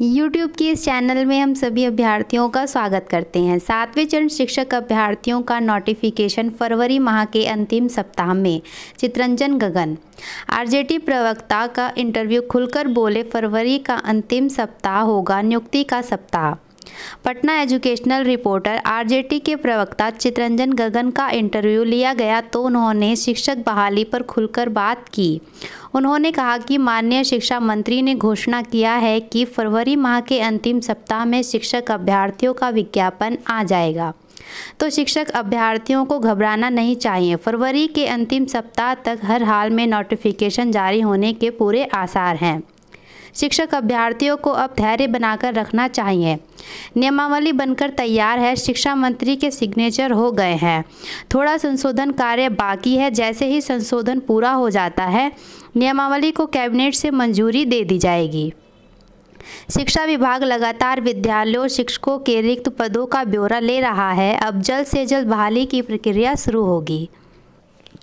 YouTube के इस channel में हम सभी अभ्यर्थियों का स्वागत करते हैं। सातवें चरण शिक्षक अभ्यर्थियों का नोटिफिकेशन फरवरी माह के अंतिम सप्ताह में, चित्रंजन गगन। आरजेटी प्रवक्ता का इंटरव्यू खुलकर बोले, फरवरी का अंतिम सप्ताह होगा, नियुक्ति का सप्ताह। पटना एजुकेशनल रिपोर्टर आरजेटी के प्रवक्ता चित्रंजन गगन का इंटरव्यू लिया गया तो उन्होंने शिक्षक बहाली पर खुलकर बात की। उन्होंने कहा कि माननीय शिक्षा मंत्री ने घोषणा किया है कि फरवरी माह के अंतिम सप्ताह में शिक्षक अभ्यर्थियों का विज्ञापन आ जाएगा। तो शिक्षक अभ्यर्थियों को घबराना नहीं चाहिए। फरवरी के अंतिम सप्ताह तक हर हाल में नोटिफिकेशन जारी होने के पूरे आसार हैं। शिक्षक अभ्यर्थियों को अब धैर्य बनाकर रखना चाहिए। नियमावली बनकर तैयार है, शिक्षा मंत्री के सिग्नेचर हो गए हैं। थोड़ा संशोधन कार्य बाकी है, जैसे ही संशोधन पूरा हो जाता है, नियमावली को कैबिनेट से मंजूरी दे दी जाएगी। शिक्षा विभाग लगातार विद्यालयों शिक्षकों के रिक्त पदों का ब्यौरा ले रहा है। अब जल्द से जल्द बहाली की प्रक्रिया शुरू होगी।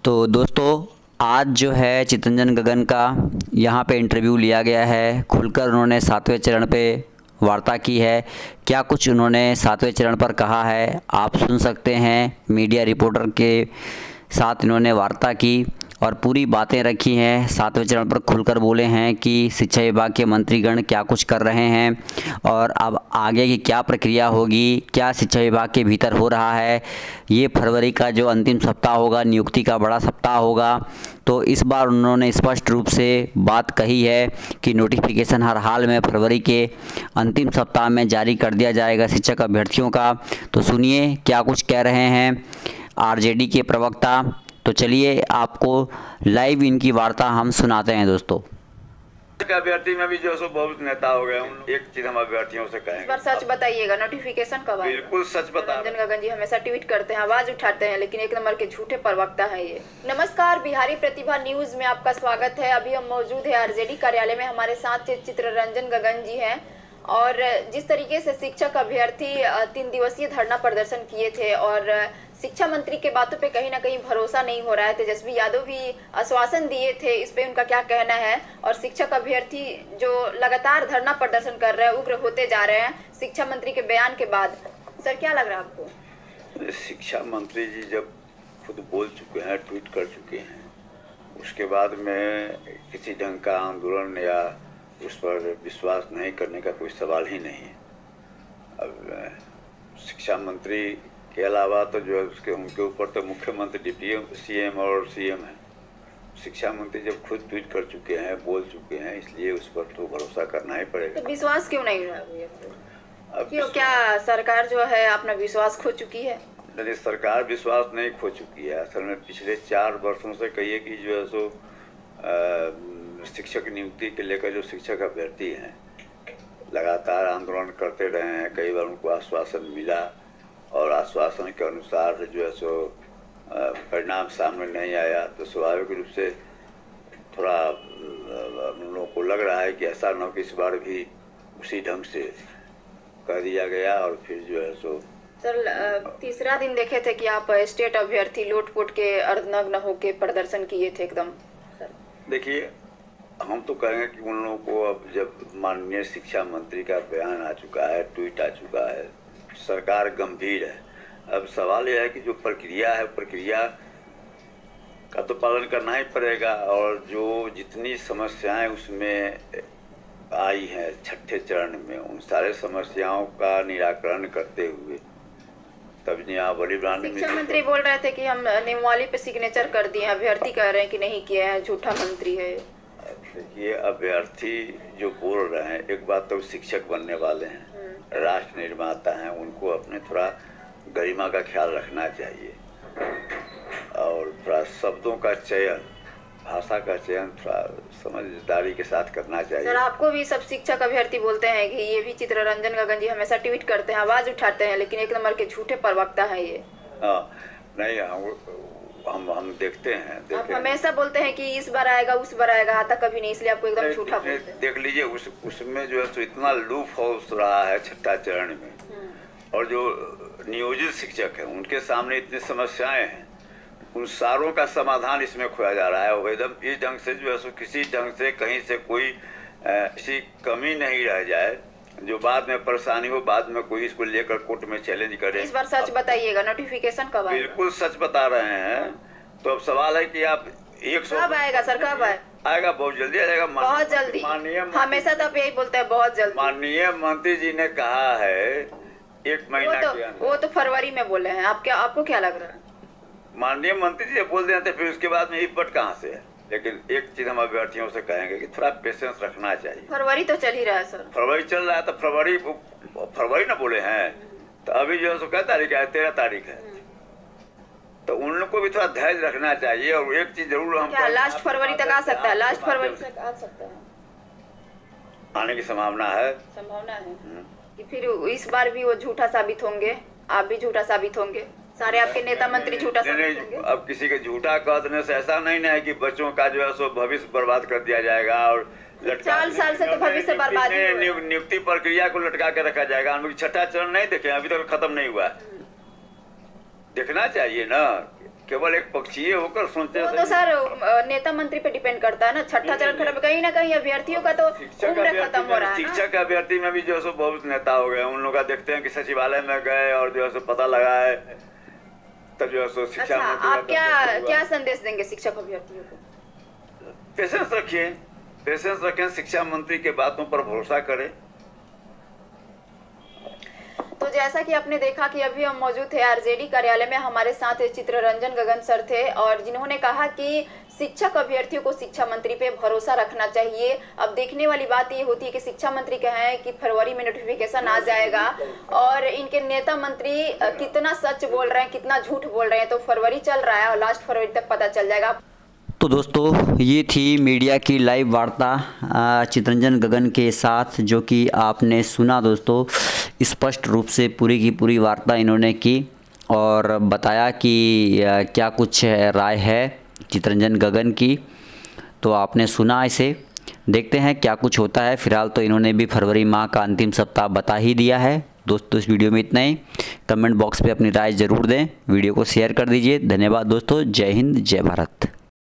तो दोस्तों आज जो है चितंजन गगन का यहाँ पे इंटरव्यू लिया गया है। खुलकर उन्होंने सातवें चरण पे वार्ता की है। क्या कुछ उन्होंने सातवें चरण पर कहा है, आप सुन सकते हैं। मीडिया रिपोर्टर के साथ इन्होंने वार्ता की। और पूरी बातें रखी हैं। सातवें चरण पर खुलकर बोले हैं कि शिक्षा विभाग के मंत्रीगण क्या कुछ कर रहे हैं और अब आगे की क्या प्रक्रिया होगी, क्या शिक्षा विभाग के भीतर हो रहा है। ये फरवरी का जो अंतिम सप्ताह होगा, नियुक्ति का बड़ा सप्ताह होगा। तो इस बार उन्होंने स्पष्ट रूप से बात कही है कि नोटिफिकेशन हर हाल में फरवरी के अंतिम सप्ताह में जारी कर दिया जाएगा शिक्षक अभ्यर्थियों का। तो सुनिए क्या कुछ कह रहे हैं आरजेडी के प्रवक्ता तो चलिए आपको लाइव इनकी वार्ता हम सुनाते हैं दोस्तों। अभ्यर्थी में भी जो सो बहुत नेता हो गए एक चीज़ हम अभ्यर्थियों से कहेंगे। पर सच बताइएगा नोटिफिकेशन कब आएगा? बिल्कुल सच बता रंजन गगन जी हमेशा ट्वीट करते हैं आवाज़ उठाते हैं लेकिन एक नंबर के झूठे प्रवक्ता है ये। नमस्कार बिहारी प्रतिभा न्यूज़ में आपका स्वागत है। अभी हम मौजूद है आरजेडी कार्यालय में हमारे साथ चित्र रंजन गगन जी है। और जिस तरीके से शिक्षक अभ्यर्थी तीन दिवसीय धरना प्रदर्शन किए थे और शिक्षा मंत्री के बातों पे कहीं ना कहीं भरोसा नहीं हो रहा है। तेजस्वी यादव भी आश्वासन दिए थे, इस पे उनका क्या कहना है? और शिक्षक अभ्यर्थी जो लगातार धरना प्रदर्शन कर रहे हैं, उग्र होते जा रहे हैं शिक्षा मंत्री के बयान के बाद। सर, क्या लग रहा है आपको? शिक्षा मंत्री जी जब खुद बोल चुके हैं, ट्वीट कर चुके हैं, उसके बाद में किसी ढंग का आंदोलन या उस पर विश्वास नहीं करने का कोई सवाल ही नहीं है। अब शिक्षा मंत्री के अलावा तो जो है उसके उनके ऊपर तो मुख्यमंत्री डिप्टी सीएम और सीएम है। शिक्षा मंत्री जब खुद ट्वीट कर चुके हैं बोल चुके हैं इसलिए उस पर तो भरोसा करना ही पड़ेगा। तो विश्वास क्यों नहीं रहा क्यों क्या सरकार जो है अपना विश्वास खो चुकी है? नहीं सरकार विश्वास नहीं खो चुकी है। असल में पिछले चार वर्षों से कहिए कि जो है सो शिक्षक नियुक्ति के लेकर जो शिक्षक अभ्यर्थी हैं लगातार आंदोलन करते रहे हैं कई बार उनको आश्वासन मिला। और आश्वासन के अनुसार जो है सो परिणाम सामने नहीं आया तो स्वाभाविक रूप से थोड़ा हम लोगों को लग रहा है कि ऐसा न हो कि इस बार भी उसी ढंग से कर दिया गया और फिर जो है सो सर तीसरा दिन देखे थे कि आप स्टेट अभ्यर्थी लोटपोट के अर्धनग्न होके प्रदर्शन किए थे एकदम। देखिए हम तो कहेंगे कि उन लोगों को अब जब माननीय शिक्षा मंत्री का बयान आ चुका है ट्वीट आ चुका है सरकार गंभीर है। अब सवाल यह है कि जो प्रक्रिया है प्रक्रिया का तो पालन करना ही पड़ेगा और जो जितनी समस्याएँ उसमें आई हैं छठे चरण में उन सारे समस्याओं का निराकरण करते हुए तब यहाँ बड़ी शिक्षा मंत्री बोल रहे थे कि हम नियमावली पे सिग्नेचर कर दिए अभ्यर्थी कह रहे हैं कि नहीं किया है झूठा मंत्री है ये। अभ्यर्थी जो बोल रहे हैं एक बात तो शिक्षक बनने वाले हैं। राष्ट्र निर्माता हैं उनको अपने थोड़ा गरिमा का ख्याल रखना चाहिए। और थोड़ा शब्दों का चयन भाषा का चयन थोड़ा समझदारी के साथ करना चाहिए। सर आपको भी सब शिक्षक अभ्यर्थी बोलते हैं कि ये भी चित्र रंजन गगन जी हमेशा ट्वीट करते हैं आवाज़ उठाते हैं लेकिन एक नंबर के झूठे प्रवक्ता है ये। हाँ नहीं हम हम हम देखते हैं आप हमेशा बोलते हैं कि इस बार आएगा उस बार आएगा आता कभी नहीं इसलिए आपको एकदम झूठा बोलते हैं। देख लीजिए उस उसमें जो है तो इतना लूप हाउस रहा है छठा चरण में। हम्म। और जो नियोजित शिक्षक है उनके सामने इतनी समस्याएँ हैं उन सारों का समाधान इसमें खोया जा रहा है। वो एकदम इस ढंग से जो है सो किसी ढंग से कहीं से कोई ऐसी कमी नहीं रह जाए। जो बाद में परेशानी हो बाद में कोई इसको लेकर कोर्ट में चैलेंज करे। इस बार सच बताइएगा नोटिफिकेशन कब आएगा? बिल्कुल सच बता रहे हैं। तो अब सवाल है कि आप एक सौ कब आएगा सर कब आएगा आएगा बहुत जल्दी आ जाएगा बहुत जल्दी। माननीय हमेशा तो आप यही बोलते हैं बहुत जल्दी। माननीय मंत्री जी ने कहा है एक वो महीना तो वो तो फरवरी में बोले हैं। आप क्या आपको क्या लग रहा है? माननीय मंत्री जी बोल देते फिर उसके बाद में इपट कहाँ से है? लेकिन एक चीज़ हम अभ्यर्थियों से कहेंगे कि थोड़ा पेशेंस रखना चाहिए। फरवरी तो चल ही रहा है सर। फरवरी चल रहा है तो फरवरी फरवरी ना बोले हैं तो अभी जो है सो क्या तारीख है? तेरह तारीख है। तो उन लोग को भी थोड़ा धैर्य रखना चाहिए और एक चीज़ ज़रूर हम क्या लास्ट फरवरी तक आ सकता है? लास्ट फरवरी तक आ सकता है। आने की संभावना है। संभावना है हम्म। कि फिर इस बार भी वो झूठा साबित होंगे आप भी झूठा साबित होंगे। सारे आपके नेता मंत्री झूठा नहीं, नहीं, अब किसी के झूठा कह देने से ऐसा नहीं ना है कि बच्चों का जो है सो भविष्य बर्बाद कर दिया जाएगा और चार साल से तो भविष्य बर्बाद नियुक्ति प्रक्रिया को लटका के रखा जाएगा। हम लोग छठा चरण नहीं देखे अभी तक खत्म नहीं हुआ देखना चाहिए ना केवल एक पक्षीय होकर सुनते वो तो सर नेता मंत्री पे डिपेंड करता है ना। छठा चरण खत्म कहीं ना कहीं अभ्यर्थियों का तो उम्र खत्म हो रहा है शिक्षक अभ्यर्थी में भी जो है सो बहुत नेता हो गए उन लोग का देखते हैं कि सचिवालय में गए और जो है सो पता लगा है अच्छा आप क्या। क्या संदेश देंगे शिक्षक अभ्यर्थियों को पेशेंस रखिए पेशेंस रखें शिक्षा मंत्री के बातों पर भरोसा करें जैसा कि आपने देखा कि अभी हम मौजूद थे आरजेडी कार्यालय में, हमारे साथ चित्ररंजन गगन सर थे और जिन्होंने कहा कि शिक्षक अभ्यर्थियों को शिक्षा मंत्री पे भरोसा रखना चाहिए। अब देखने वाली बात ये होती है कि शिक्षा मंत्री कहे कि फरवरी में नोटिफिकेशन आ जाएगा और इनके नेता मंत्री कितना सच बोल रहे हैं, कितना झूठ बोल रहे हैं तो फरवरी चल रहा है और लास्ट फरवरी तक पता चल जाएगा। तो दोस्तों, ये थी मीडिया की लाइव वार्ता चितरंजन गगन के साथ, जो कि आपने सुना दोस्तों। स्पष्ट रूप से पूरी की पूरी वार्ता इन्होंने की और बताया कि क्या कुछ राय है चितरंजन गगन की तो आपने सुना इसे। देखते हैं क्या कुछ होता है। फ़िलहाल तो इन्होंने भी फरवरी माह का अंतिम सप्ताह बता ही दिया है। दोस्तों, इस वीडियो में इतना ही। कमेंट बॉक्स पे अपनी राय ज़रूर दें। वीडियो को शेयर कर दीजिए। धन्यवाद दोस्तों। जय हिंद, जय भारत।